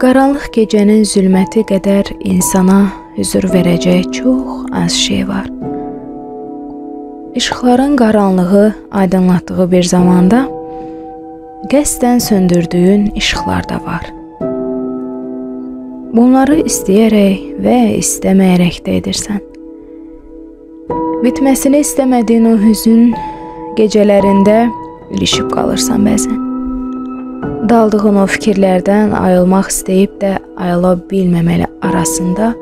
Qaranlıq gecənin zülməti qədər insana hüzur verəcək çox az şey var. İşıqların qaranlığı aydınlatdığı bir zamanda qəsdən söndürdüyün işıqlar da var. Bunları istəyərək və istəməyərək də edirsən. Bitməsini istəmədiyin o hüzün gecələrində ilişib qalırsan bəzən. Daldığın o fikirlərdən ayılmaq istəyib də ayıla bilməməli arasında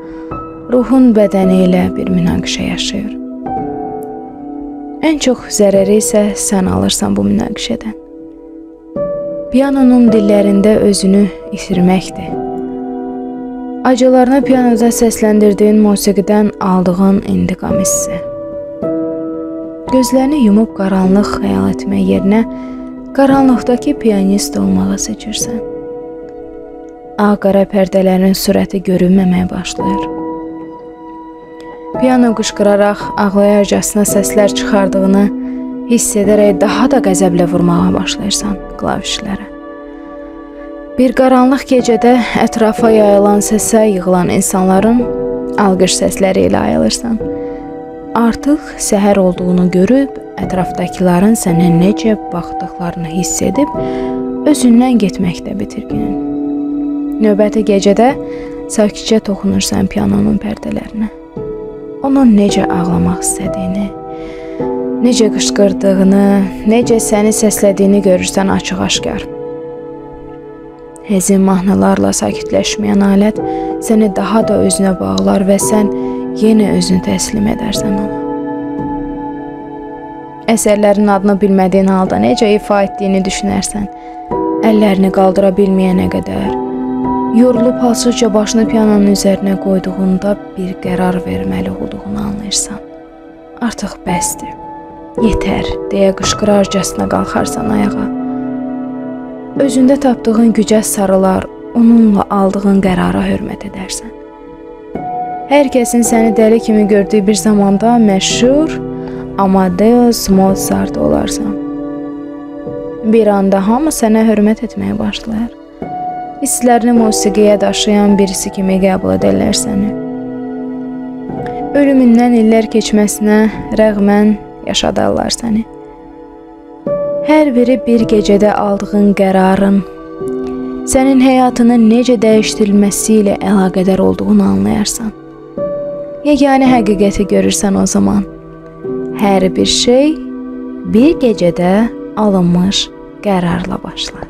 ruhun bədəni ilə bir münaqişə yaşayır. Ən çox zərəri isə sən alırsan bu münaqişədən. Pianonun dillərində özünü itirməkdir. Acılarını pianoda səsləndirdiyin musiqidən aldığın intiqam hissi. Gözlərini yumub qaranlıq xəyal etmək yerinə qaranlıqdakı pianist olmağı seçirsən. Ağ-qara pərdələrin sürəti görünməməyə başlayır. Piano qışqıraraq ağlayarcasına səslər çıxardığını hiss edərək daha da qəzəblə vurmağa başlayırsan klavişlərə. Bir qaranlıq gecədə ətrafa yayılan səsə yığılan insanların alqış səsləri ilə ayılırsan. Artıq səhər olduğunu görüb, ətrafdakıların sənə necə baxdıqlarını hiss edib, özündən getməkdə bitirginin. Növbəti gecədə sakitcə toxunursan pianonun pərdələrinə. Onun necə ağlamaq istədiyini, necə qışqırdığını, necə səni səslədiyini görürsən açıq-aşkar. Həzin mahnılarla sakitləşməyən alət səni daha da özünə bağlar və sən yenə özünü təslim edərsən ona. Əsərlərin adını bilmədiyin halda necə ifa etdiyini düşünərsən. Əllərini qaldıra bilməyənə qədər, yorulub halsızca başını pianonun üzərinə qoyduğunda bir qərar verməli olduğunu anlayırsan. Artıq bəsdir. Yetər, deyə qışqırarcasına qalxarsan ayağa. Özündə tapdığın gücə sarılar, onunla aldığın qərara hörmət edərsən. Hər kəsin səni dəli kimi gördüyü bir zamanda məşhur Amadeus Mozart olarsan. Bir anda hamı sənə hörmət etməyə başlayar. Hisslərini musiqiyə daşıyan birisi kimi qəbul edirlər səni. Ölümündən illər keçməsinə rəğmən yaşadarlar səni. Hər biri bir gecədə aldığın qərarın sənin həyatını necə dəyişdirilməsi ilə əlaqədar olduğunu anlayarsan. Yeganə həqiqəti görürsən o zaman. Hər bir şey bir gecədə alınmış qərarla başlar.